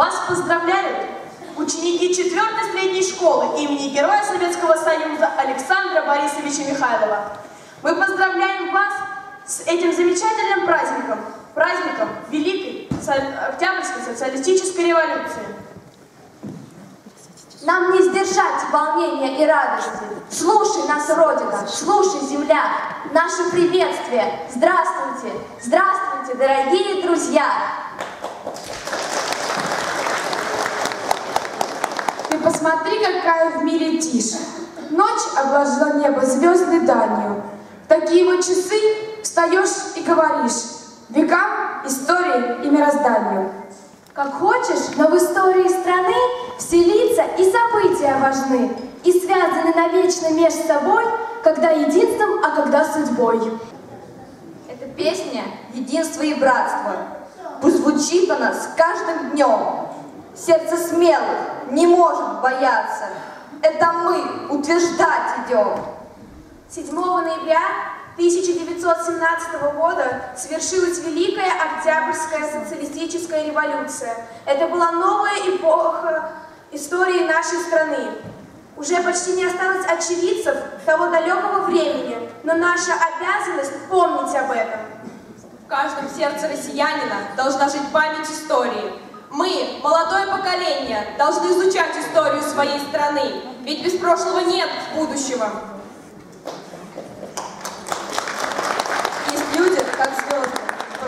Вас поздравляют ученики 4 средней школы имени Героя Советского Союза Александра Борисовича Михайлова. Мы поздравляем вас с этим замечательным праздником, праздником Великой Октябрьской социалистической революции. Нам не сдержать волнения и радости. Слушай нас, Родина, слушай, земля, наше приветствие. Здравствуйте, здравствуйте, дорогие друзья. Посмотри, какая в мире тишь. Ночь обложила небо звездной данью. В такие вот часы встаешь и говоришь векам, истории и мирозданию. Как хочешь, но в истории страны все лица и события важны и связаны навечно между собой, когда единством, а когда судьбой. Эта песня — единство и братство. Пусть звучит она с каждым днем. Сердце смелых не может бояться. Это мы утверждать идем. 7 ноября 1917 года свершилась Великая Октябрьская социалистическая революция. Это была новая эпоха истории нашей страны. Уже почти не осталось очевидцев того далекого времени, но наша обязанность помнить об этом. В каждом сердце россиянина должна жить память истории. Молодое поколение, должны изучать историю своей страны, ведь без прошлого нет будущего.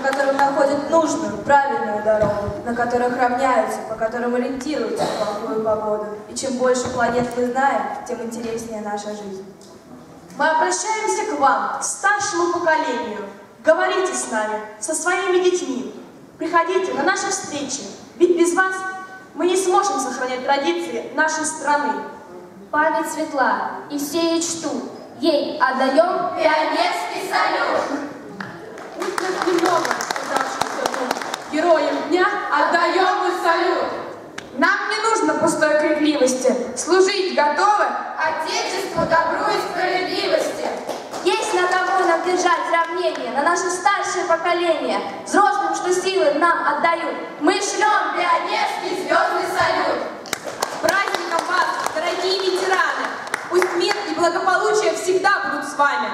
которым находят нужную, правильную дорогу, на которых равняются, по которым ориентируются в плохую погоду. И чем больше планет мы знаем, тем интереснее наша жизнь. Мы обращаемся к вам, старшему поколению. Говорите с нами, со своими детьми. Приходите на наши встречи, ведь без вас мы не сможем сохранять традиции нашей страны. Память светла, и все ей чтут. Ей отдаем пионерский салют. Пусть нас немного, героям дня отдаем мы салют. Нам не нужно пустой крикливости, служить готовы Отечеству, добру и справедливости. Есть на кого нам держать равнение, на наше старшее поколение, взрослым, силы нам отдают. Мы шлем пионерский звездный салют. С праздником вас, дорогие ветераны! Пусть мир и благополучие всегда будут с вами.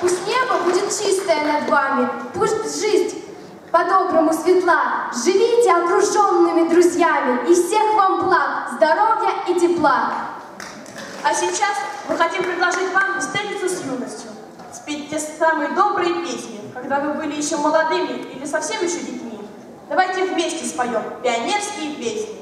Пусть небо будет чистое над вами, пусть жизнь по-доброму светла. Живите окруженными друзьями, и всех вам благ, здоровья и тепла. А сейчас мы хотим предложить вам встретиться с спеть те самые добрые песни, когда вы были еще молодыми или совсем еще детьми. Давайте вместе споем пионерские песни.